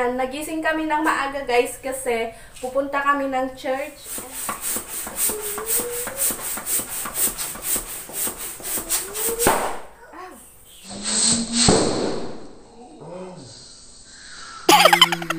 ayan, nagising kami ng maaga guys kasi pupunta kami ng church. Wait.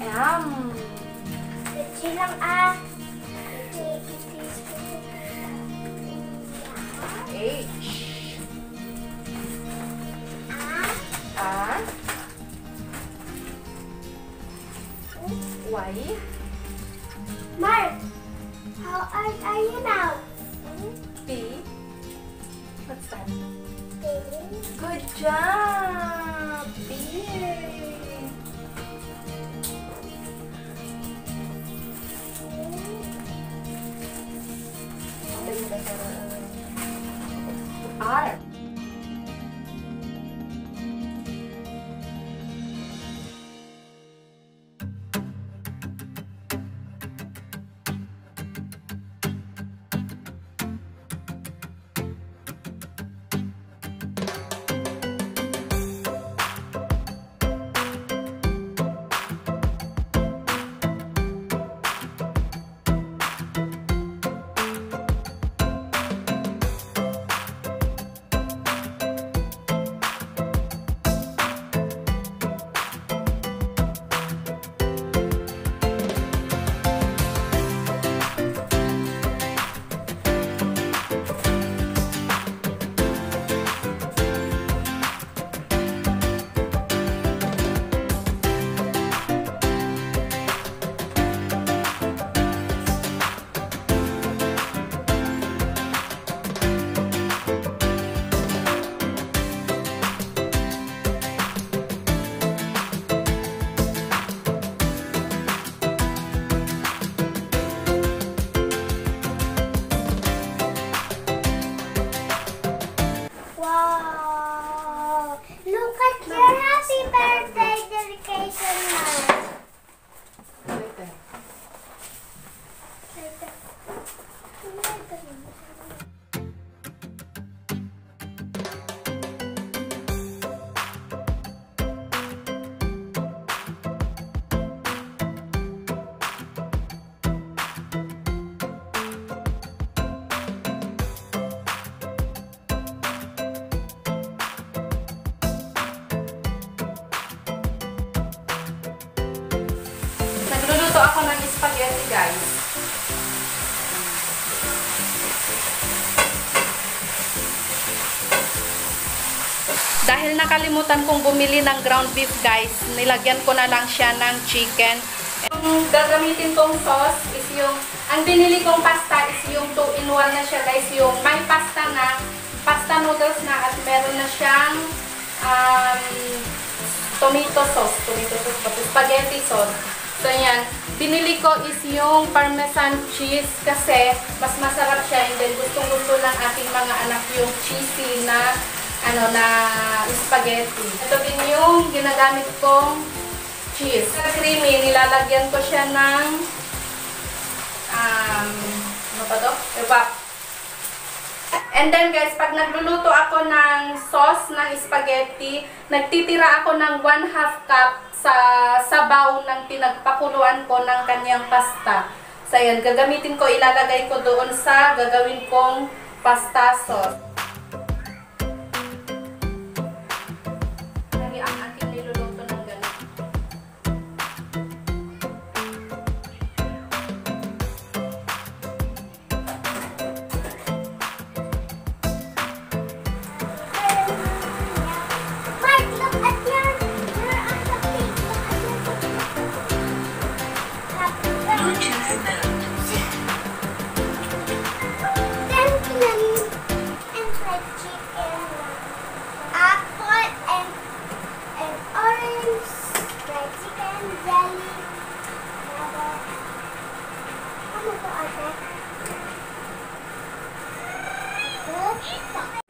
Ayan. Let's lang ah. H. A. Y. Mark, how old are you now? Ako ng spaghetti, guys. Dahil nakalimutan kong bumili ng ground beef, guys, nilagyan ko na lang siya ng chicken. Yung gagamitin kong sauce is yung, ang binili kong pasta is yung 2-in-1 na siya, guys. Yung may pasta na, pasta noodles na at meron na siyang um, tomato sauce. Tomato sauce? Spaghetti sauce. So, yan. Binili ko is yung parmesan cheese kasi mas masarap siya and then gustong-gusto ng aking mga anak yung cheesy na ano na spaghetti. Ito din yung ginagamit kong cheese. Creamy, nilalagyan ko siya ng um, ano pa to? Evap. And then guys, pag nagluluto ako ng sauce ng spaghetti, nagtitira ako ng 1 half cup sa sabaw ng pinagpakuluan ko ng kanyang pasta. So yan, gagamitin ko, ilalagay ko doon sa gagawin kong pasta sauce. ブーツポーズ。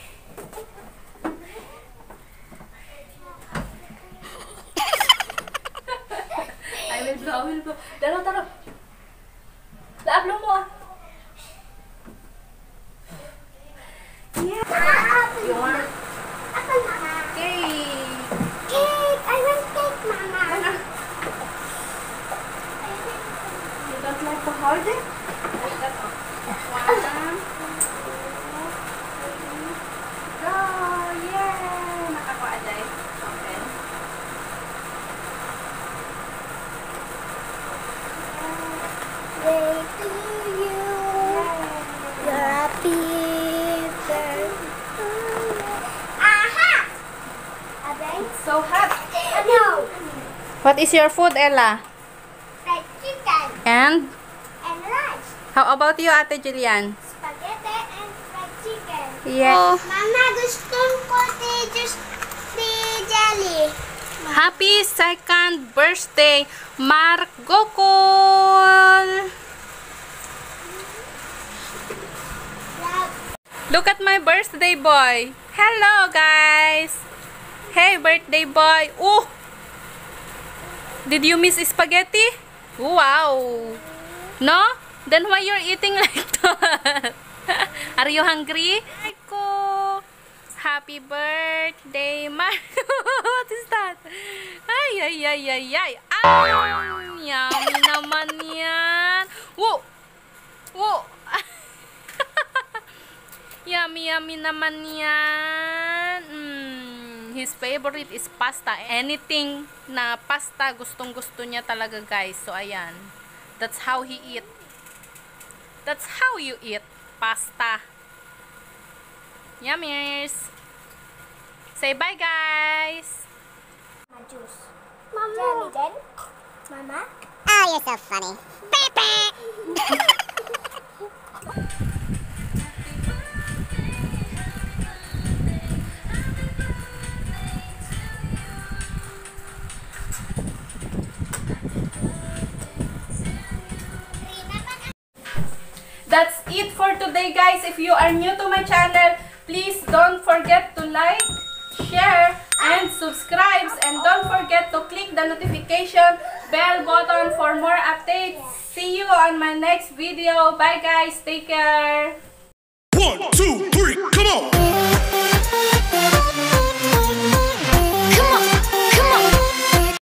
hold it? That, oh. One, two, three, go! Yeah! Nakakuha to you. Your happy birthday. Aha! Abeng? So hot! Ano? What is your food, Ella? Fried chicken And. How about you, Ate Jillian? Spaghetti and fried chicken. Yes. Mama, gusto ko just di jelly. Happy second birthday, Mark Gokul! Look at my birthday boy. Hello, guys. Hey, birthday boy. Oh! Did you miss spaghetti? Wow! No? Then why you're eating like that? Are you hungry? Marco! Happy birthday, Marco! what is that? Ay, ay, ay, ay, ay. Ay, yummy naman yan. Whoa! Whoa! Yummy, yummy naman yan. Mm, his favorite is pasta. Anything na pasta, gustong gusto niya talaga guys. So ayan. That's how he eat. That's how you eat pasta. Yummers! Say bye guys! My juice. Mama. Jelly then. Mama. Oh, you're so funny. for today guys. If you are new to my channel, please don't forget to like, share, and subscribe. And don't forget to click the notification bell button for more updates. See you on my next video. Bye guys. Take care. One, two, three, come on.